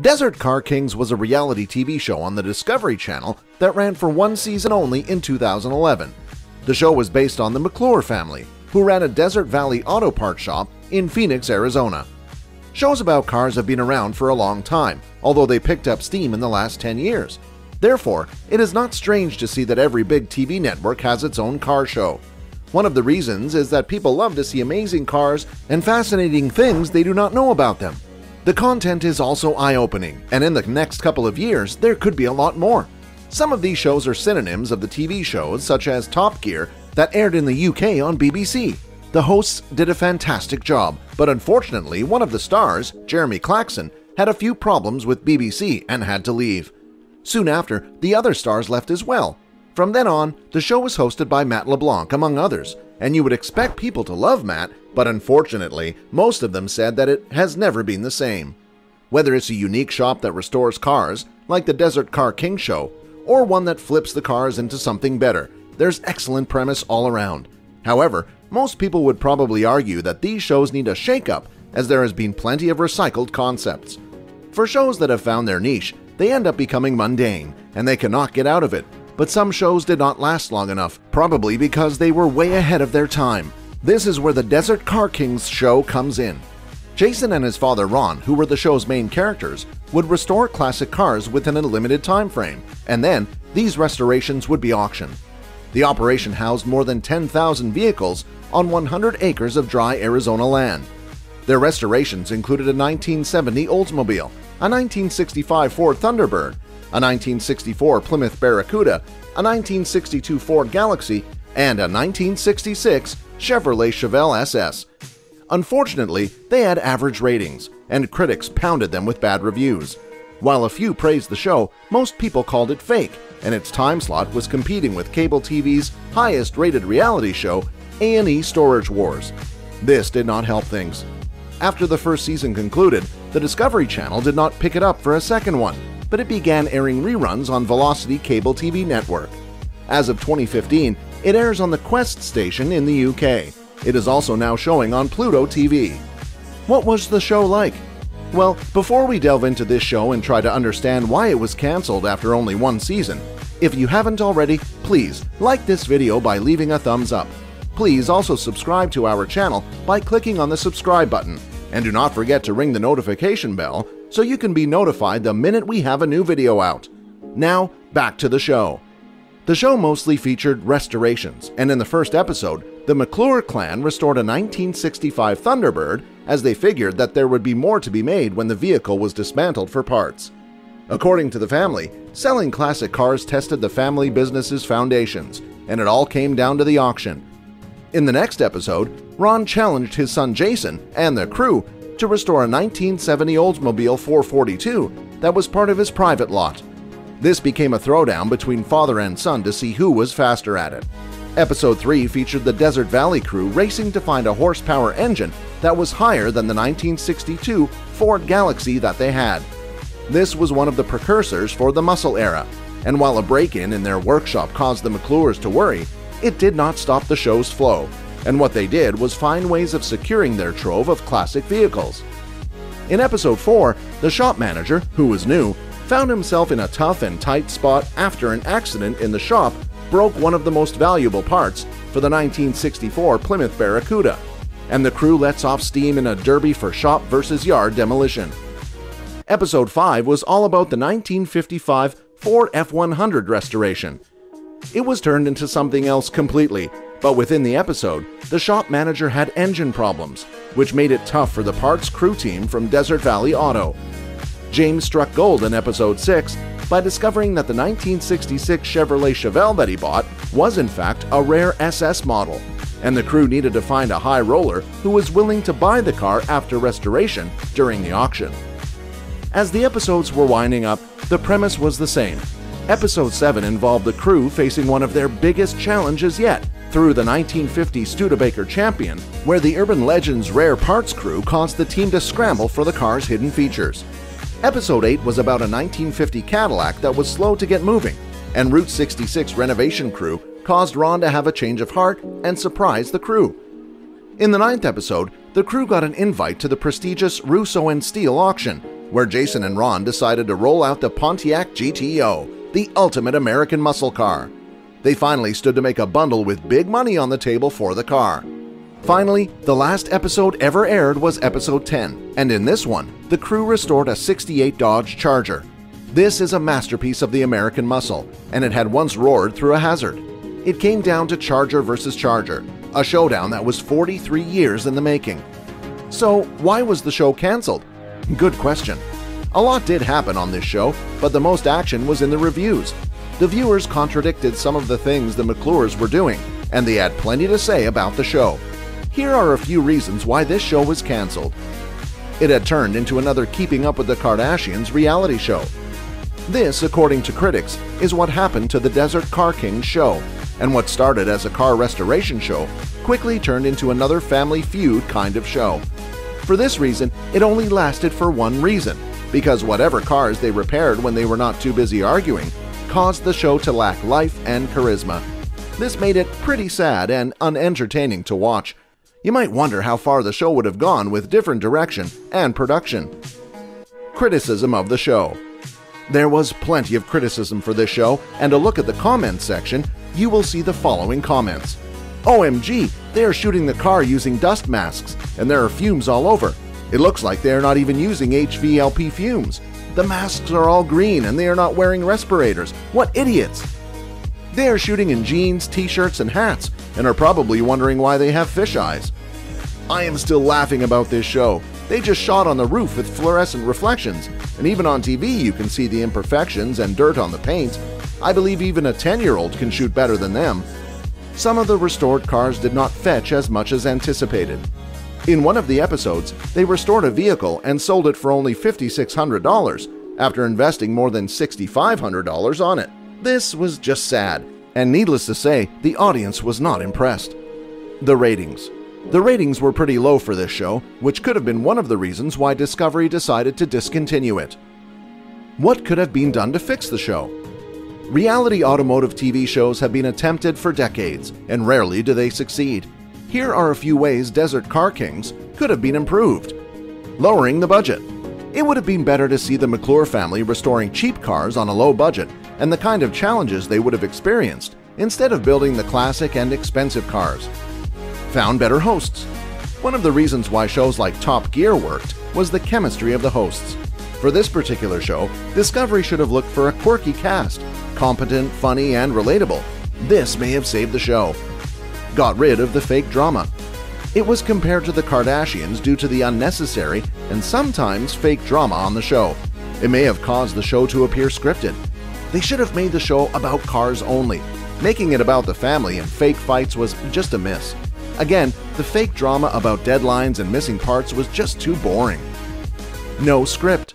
Desert Car Kings was a reality TV show on the Discovery Channel that ran for one season only in 2011. The show was based on the McClure family, who ran a Desert Valley auto part shop in Phoenix, Arizona. Shows about cars have been around for a long time, although they picked up steam in the last 10 years. Therefore, it is not strange to see that every big TV network has its own car show. One of the reasons is that people love to see amazing cars and fascinating things they do not know about them. The content is also eye opening, and in the next couple of years, there could be a lot more. Some of these shows are synonyms of the TV shows such as Top Gear that aired in the UK on BBC. The hosts did a fantastic job, but unfortunately, one of the stars, Jeremy Clarkson, had a few problems with BBC and had to leave. Soon after, the other stars left as well. From then on, the show was hosted by Matt LeBlanc, among others, and you would expect people to love Matt, but unfortunately, most of them said that it has never been the same. Whether it's a unique shop that restores cars, like the Desert Car King show, or one that flips the cars into something better, there's excellent premise all around. However, most people would probably argue that these shows need a shake-up as there has been plenty of recycled concepts. For shows that have found their niche, they end up becoming mundane, and they cannot get out of it, but some shows did not last long enough, probably because they were way ahead of their time. This is where the Desert Car Kings show comes in. Jason and his father Ron, who were the show's main characters, would restore classic cars within a limited time frame, and then these restorations would be auctioned. The operation housed more than 10,000 vehicles on 100 acres of dry Arizona land. Their restorations included a 1970 Oldsmobile, a 1965 Ford Thunderbird, a 1964 Plymouth Barracuda, a 1962 Ford Galaxie, and a 1966 Chevrolet Chevelle SS. Unfortunately, they had average ratings, and critics pounded them with bad reviews. While a few praised the show, most people called it fake, and its time slot was competing with cable TV's highest-rated reality show, A&E Storage Wars. This did not help things. After the first season concluded, the Discovery Channel did not pick it up for a second one, but it began airing reruns on Velocity Cable TV Network. As of 2015, it airs on the Quest station in the UK. It is also now showing on Pluto TV. What was the show like? Well, before we delve into this show and try to understand why it was cancelled after only one season, if you haven't already, please like this video by leaving a thumbs up. Please also subscribe to our channel by clicking on the subscribe button, and do not forget to ring the notification bell so you can be notified the minute we have a new video out. Now, back to the show. The show mostly featured restorations, and in the first episode, the McClure clan restored a 1965 Thunderbird as they figured that there would be more to be made when the vehicle was dismantled for parts. According to the family, selling classic cars tested the family business's foundations, and it all came down to the auction. In the next episode, Ron challenged his son Jason and the crew to restore a 1970 Oldsmobile 442 that was part of his private lot. This became a throwdown between father and son to see who was faster at it. Episode 3 featured the Desert Valley crew racing to find a horsepower engine that was higher than the 1962 Ford Galaxie that they had. This was one of the precursors for the muscle era, and while a break-in in their workshop caused the McClures to worry, it did not stop the show's flow, and what they did was find ways of securing their trove of classic vehicles. In episode 4, the shop manager, who was new, found himself in a tough and tight spot after an accident in the shop broke one of the most valuable parts for the 1964 Plymouth Barracuda, and the crew lets off steam in a derby for shop versus yard demolition. Episode 5 was all about the 1955 Ford F100 restoration. It was turned into something else completely, but within the episode, the shop manager had engine problems, which made it tough for the parts crew team from Desert Valley Auto. James struck gold in episode 6 by discovering that the 1966 Chevrolet Chevelle that he bought was in fact a rare SS model, and the crew needed to find a high roller who was willing to buy the car after restoration during the auction. As the episodes were winding up, the premise was the same. Episode 7 involved the crew facing one of their biggest challenges yet through the 1950 Studebaker Champion, where the Urban Legends Rare Parts crew caused the team to scramble for the car's hidden features. Episode 8 was about a 1950 Cadillac that was slow to get moving, and Route 66 renovation crew caused Ron to have a change of heart and surprise the crew. In the ninth episode, the crew got an invite to the prestigious Russo and Steele auction, where Jason and Ron decided to roll out the Pontiac GTO, the ultimate American muscle car. They finally stood to make a bundle with big money on the table for the car. Finally, the last episode ever aired was episode 10, and in this one, the crew restored a 68 Dodge Charger. This is a masterpiece of the American muscle, and it had once roared through a hazard. It came down to Charger versus Charger, a showdown that was 43 years in the making. So, why was the show cancelled? Good question. A lot did happen on this show, but the most action was in the reviews. The viewers contradicted some of the things the McClures were doing, and they had plenty to say about the show. Here are a few reasons why this show was cancelled. It had turned into another Keeping Up with the Kardashians reality show. This, according to critics, is what happened to the Desert Car King show, and what started as a car restoration show quickly turned into another family feud kind of show. For this reason, it only lasted for one reason because whatever cars they repaired when they were not too busy arguing caused the show to lack life and charisma. This made it pretty sad and unentertaining to watch. You might wonder how far the show would have gone with different direction and production. Criticism of the show There was plenty of criticism for this show, and a look at the comments section, you will see the following comments. OMG, they are shooting the car using dust masks, and there are fumes all over. It looks like they are not even using HVLP fumes. The masks are all green and they are not wearing respirators. What idiots! They are shooting in jeans, t shirts, and hats, and are probably wondering why they have fish eyes. I am still laughing about this show. They just shot on the roof with fluorescent reflections, and even on TV you can see the imperfections and dirt on the paint. I believe even a 10 year old can shoot better than them some of the restored cars did not fetch as much as anticipated. In one of the episodes, they restored a vehicle and sold it for only $5,600 after investing more than $6,500 on it. This was just sad, and needless to say, the audience was not impressed. The ratings. The ratings were pretty low for this show, which could have been one of the reasons why Discovery decided to discontinue it. What could have been done to fix the show? Reality automotive TV shows have been attempted for decades, and rarely do they succeed. Here are a few ways Desert Car Kings could have been improved. Lowering the budget. It would have been better to see the McClure family restoring cheap cars on a low budget and the kind of challenges they would have experienced instead of building the classic and expensive cars. Found better hosts. One of the reasons why shows like Top Gear worked was the chemistry of the hosts. For this particular show, Discovery should have looked for a quirky cast competent, funny, and relatable. This may have saved the show. Got rid of the fake drama. It was compared to the Kardashians due to the unnecessary and sometimes fake drama on the show. It may have caused the show to appear scripted. They should have made the show about cars only. Making it about the family and fake fights was just a miss. Again, the fake drama about deadlines and missing parts was just too boring. No script.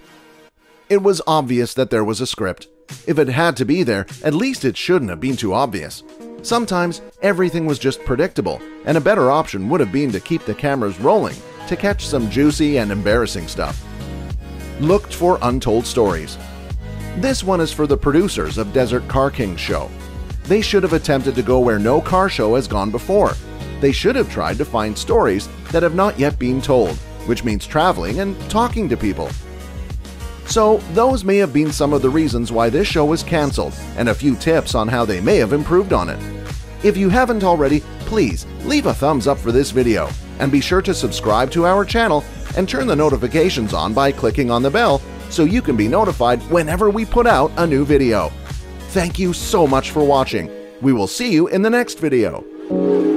It was obvious that there was a script. If it had to be there, at least it shouldn't have been too obvious. Sometimes everything was just predictable, and a better option would have been to keep the cameras rolling to catch some juicy and embarrassing stuff. Looked for untold stories. This one is for the producers of Desert Car King show. They should have attempted to go where no car show has gone before. They should have tried to find stories that have not yet been told, which means traveling and talking to people. So, those may have been some of the reasons why this show was cancelled, and a few tips on how they may have improved on it. If you haven't already, please leave a thumbs up for this video, and be sure to subscribe to our channel and turn the notifications on by clicking on the bell so you can be notified whenever we put out a new video. Thank you so much for watching. We will see you in the next video.